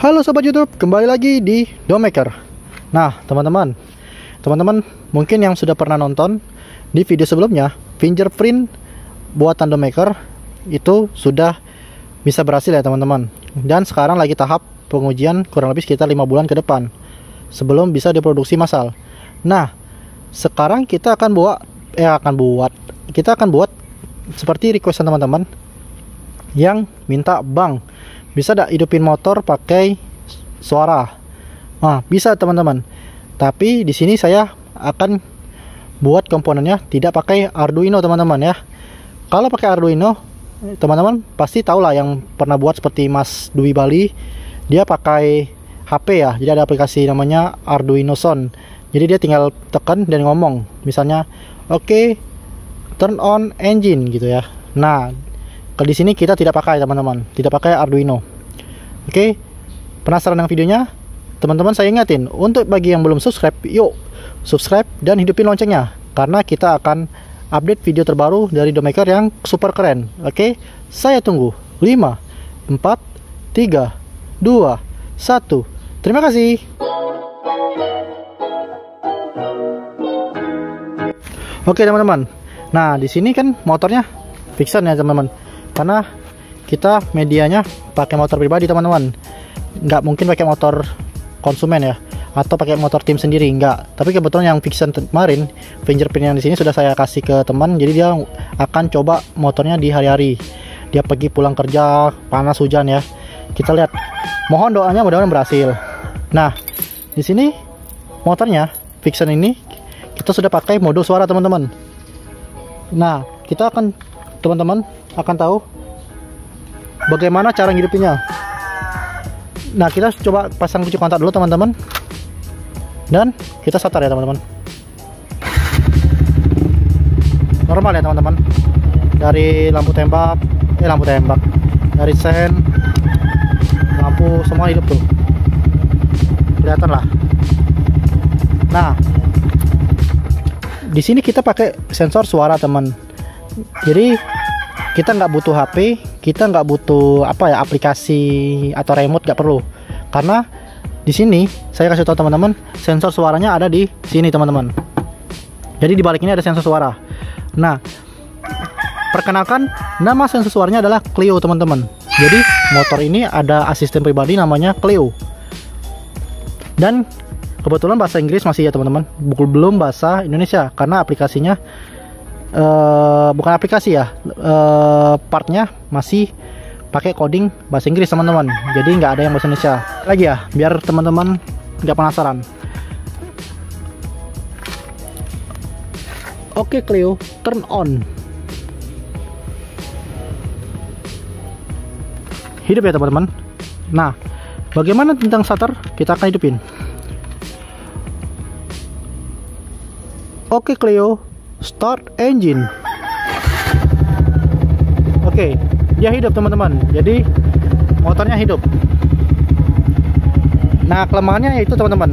Halo sobat YouTube, kembali lagi di Domemaker. Nah, teman-teman, teman-teman mungkin yang sudah pernah nonton di video sebelumnya, fingerprint buatan Domemaker itu sudah bisa berhasil ya teman-teman. Dan sekarang lagi tahap pengujian kurang lebih sekitar lima bulan ke depan sebelum bisa diproduksi massal. Nah, sekarang kita akan buat eh akan buat kita akan buat seperti requestan teman-teman yang minta bang bisa tidak hidupin motor pakai suara? Nah bisa teman-teman. Tapi di sini saya akan buat komponennya tidak pakai Arduino teman-teman ya. Kalau pakai Arduino teman-teman pasti tahu lah yang pernah buat seperti Mas Dwi Bali. Dia pakai HP ya jadi ada aplikasi namanya Arduino Son jadi dia tinggal tekan dan ngomong. Misalnya oke okay, turn on engine gitu ya. Nah di sini kita tidak pakai teman-teman. Tidak pakai Arduino. Oke? Penasaran dengan videonya? Teman-teman saya ingatin. Untuk bagi yang belum subscribe yuk subscribe dan hidupin loncengnya. Karena kita akan update video terbaru dari Domemaker yang super keren. Oke? Saya tunggu. 5 4 3 2 1 terima kasih. Oke teman-teman. Nah di sini kan motornya fixan ya teman-teman. Karena kita medianya pakai motor pribadi teman-teman. Nggak mungkin pakai motor konsumen ya atau pakai motor tim sendiri nggak. Tapi kebetulan yang fixan kemarin fingerprint yang di sini sudah saya kasih ke teman jadi dia akan coba motornya di hari-hari. Dia pergi pulang kerja panas hujan ya. Kita lihat. Mohon doanya mudah-mudahan berhasil. Nah di sini motornya fixan ini kita sudah pakai mode suara teman-teman. Nah kita akan teman-teman akan tahu bagaimana cara ngidupinnya nah kita coba pasang kunci kontak dulu teman-teman. Dan kita starter ya teman-teman. Normal ya teman-teman. Dari lampu tembak eh lampu tembak. Dari sen lampu semua hidup tuh. Kelihatan lah. Nah di sini kita pakai sensor suara teman jadi kita nggak butuh HP kita nggak butuh apa ya aplikasi atau remote nggak perlu. Karena di sini saya kasih tahu teman-teman sensor suaranya ada di sini teman-teman. Jadi di balik ini ada sensor suara. Nah perkenalkan nama sensor suaranya adalah Clio teman-teman. Jadi motor ini ada asisten pribadi namanya Clio. Dan kebetulan bahasa Inggris masih ya teman-teman. Belum bahasa Indonesia karena aplikasinya uh, bukan aplikasi ya. Uh, partnya masih pakai coding bahasa Inggris teman-teman. Jadi nggak ada yang bahasa Indonesia. Lagi ya biar teman-teman nggak penasaran. Oke Cleo turn on. Hidup ya teman-teman? Nah bagaimana tentang shutter kita akan hidupin. Oke Cleo, start engine. Oke, dia hidup teman-teman. Jadi motornya hidup. Nah kelemahannya itu teman-teman.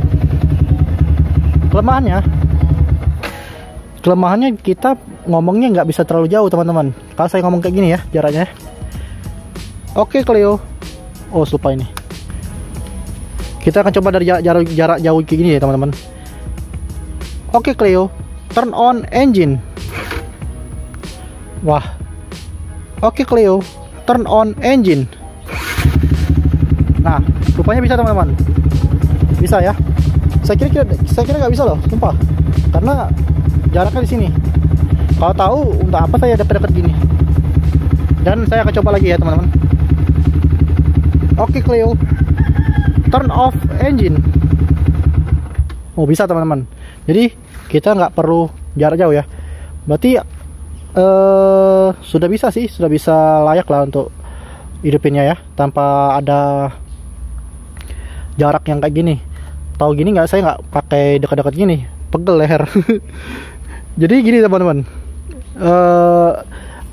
Kelemahannya, kelemahannya kita ngomongnya nggak bisa terlalu jauh teman-teman. Kalau saya ngomong kayak gini ya jaraknya. Oke Cleo. Oh lupa ini. Kita akan coba dari jarak, jarak jauh kayak gini ya teman-teman. Oke Cleo, turn on engine. Wah. Oke okay, Cleo. Turn on engine. Nah rupanya bisa teman-teman. Bisa ya. Saya kira, saya kira nggak bisa loh sumpah. Karena jaraknya di sini. Kalau tahu untuk apa saya dekat-dekat gini? Dan saya akan coba lagi ya teman-teman. Oke okay, Cleo. Turn off engine. Oh bisa teman-teman jadi kita nggak perlu jarak jauh ya. Berarti uh, sudah bisa sih sudah bisa layak lah untuk hidupinnya ya tanpa ada jarak yang kayak gini. Tahu gini nggak? Saya nggak pakai dekat-dekat gini. Pegel leher. Jadi gini teman-teman. Uh,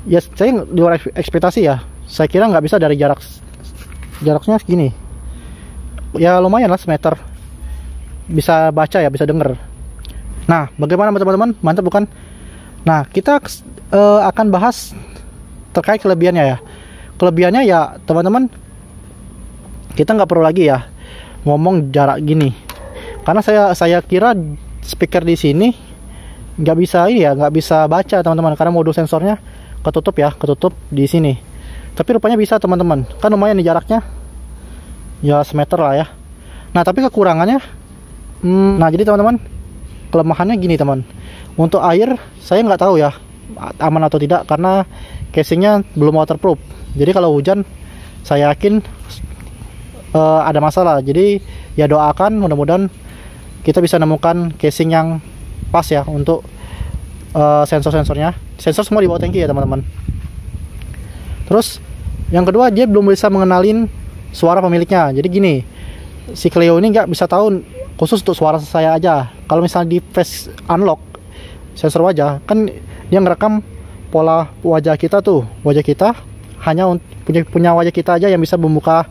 ya saya di luar ekspektasi ya. Saya kira nggak bisa dari jarak jaraknya segini. Ya lumayan lah semeter. Bisa baca ya bisa denger Nah, bagaimana teman-teman? Mantap bukan? Nah, kita uh, akan bahas terkait kelebihannya ya. Kelebihannya ya, teman-teman, kita nggak perlu lagi ya ngomong jarak gini karena saya saya kira speaker di sini nggak bisa ini ya nggak bisa baca teman-teman karena modul sensornya ketutup ya ketutup di sini tapi rupanya bisa teman-teman kan lumayan nih jaraknya ya semeter lah ya nah tapi kekurangannya hmm, nah jadi teman-teman kelemahannya gini teman. Untuk air saya nggak tahu ya aman atau tidak karena casingnya belum waterproof. Jadi kalau hujan saya yakin uh, ada masalah. Jadi ya doakan mudah-mudahan kita bisa nemukan casing yang pas ya untuk uh, sensor-sensornya. Sensor semua di bawah tangki ya teman-teman. Terus yang kedua dia belum bisa mengenalin suara pemiliknya. Jadi gini si Cleo ini nggak bisa tahu khusus untuk suara saya aja. Kalau misalnya di face unlock sensor wajah kan dia ngerekam pola wajah kita tuh. Wajah kita hanya punya punya wajah kita aja yang bisa membuka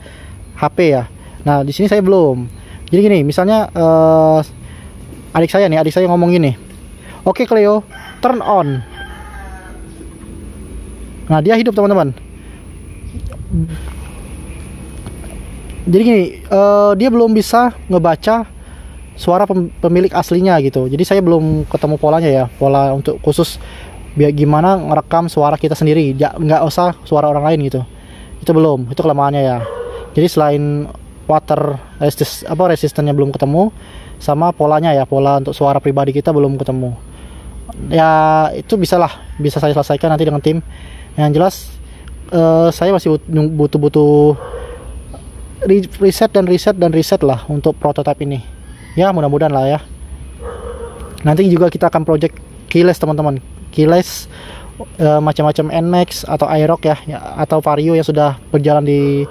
HP ya. Nah di sini saya belum. Jadi gini misalnya uh, adik saya nih adik saya ngomong gini. Oke okay, Cleo turn on. Nah dia hidup teman-teman. Jadi gini uh, dia belum bisa ngebaca suara pemilik aslinya gitu. Jadi saya belum ketemu polanya ya pola untuk khusus biar gimana ngerekam suara kita sendiri. Nggak usah suara orang lain gitu. Itu belum itu kelemahannya ya. Jadi selain water resist apa resistennya belum ketemu sama polanya ya pola untuk suara pribadi kita belum ketemu. Ya itu bisalah bisa saya selesaikan nanti dengan tim. Yang jelas uh, saya masih butuh-butuh riset dan riset dan riset lah untuk prototipe ini ya mudah-mudahan lah ya nanti juga kita akan project keyless teman-teman keyless uh, macam-macam Nmax atau Aerox ya, ya atau Vario yang sudah berjalan di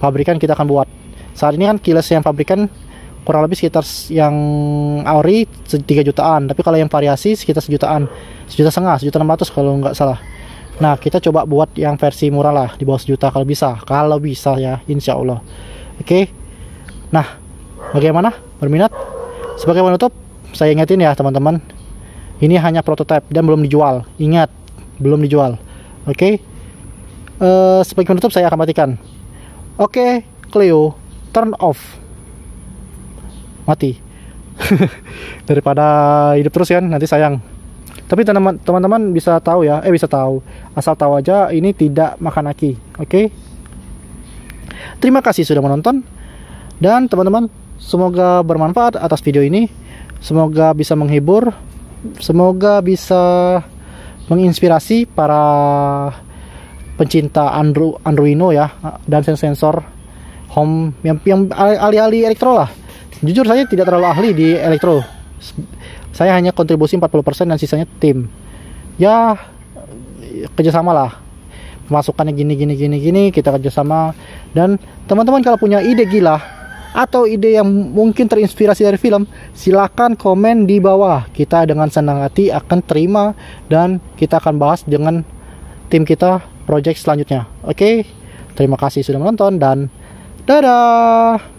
pabrikan kita akan buat saat ini kan keyless yang pabrikan kurang lebih sekitar yang Auri 3 jutaan tapi kalau yang variasi sekitar sejutaan sejuta setengah sejuta enam ratus kalau nggak salah Nah, kita coba buat yang versi murah lah di bawah sejuta kalau bisa. Kalau bisa ya, insya Allah. Oke. Okay? Nah, bagaimana? Berminat? Sebagai penutup, saya ingetin ya teman-teman. Ini hanya prototipe dan belum dijual. Ingat, belum dijual. Oke. Okay? Uh, sebagai penutup saya akan matikan. Oke, okay, Cleo, turn off. Mati. Daripada hidup terus kan, nanti sayang. Tapi teman-teman bisa tahu ya, eh bisa tahu. Asal tahu aja ini tidak makan aki. Oke. Okay? Terima kasih sudah menonton. Dan teman-teman, semoga bermanfaat atas video ini. Semoga bisa menghibur. Semoga bisa menginspirasi para pencinta Andro, ya dan sensor home yang yang ahli-ahli elektro lah. Jujur saya tidak terlalu ahli di elektro saya hanya kontribusi 40% dan sisanya tim ya kerjasama lah pemasukannya gini gini gini gini kita kerjasama dan teman-teman kalau punya ide gila atau ide yang mungkin terinspirasi dari film silahkan komen di bawah. Kita dengan senang hati akan terima dan kita akan bahas dengan tim kita project selanjutnya. Oke terima kasih sudah menonton dan dadah